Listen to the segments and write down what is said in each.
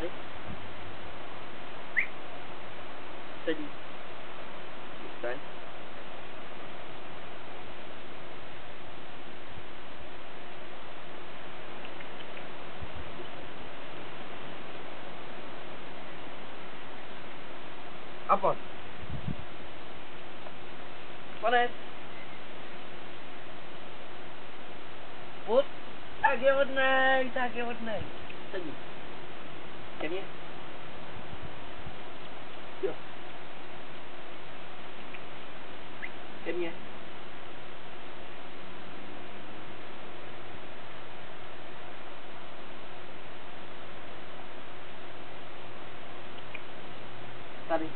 tady. Sedí. Dostaň. A pojď. Konec. Pust. Tak je hodnej, tak je hodnej. Sedí. Qué bien. Dios. Qué bien. Está bien.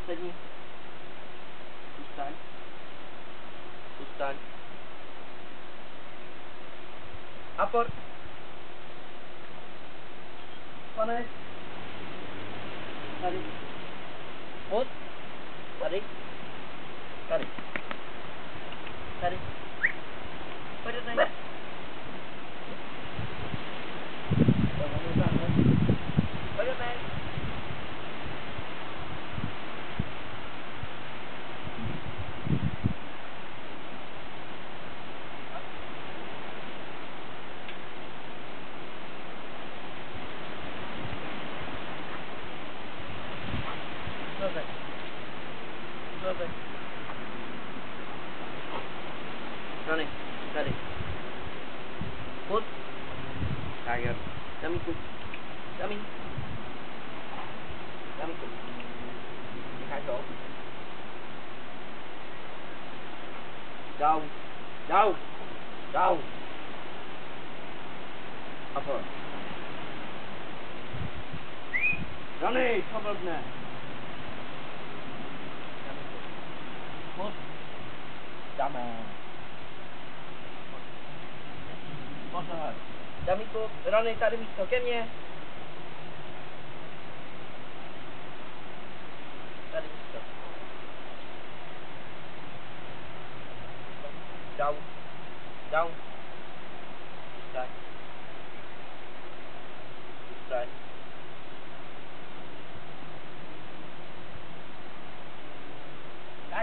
Está bien. মানে বানায় কারি ওট কারি কারি over. Running. Ready. Put. Tiger. Dummy cook. Dummy. Dummy cook. Hai chỗ. Down. Down. Down. Upper. Running. Covered now. Blbne? Pojď. Dáme. Pozor. Damíku, Rony, tady místo ke mně. Tady místo. Down. Down. Zůstaň.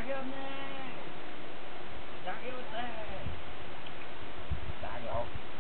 Dạ, Thank dạ, you.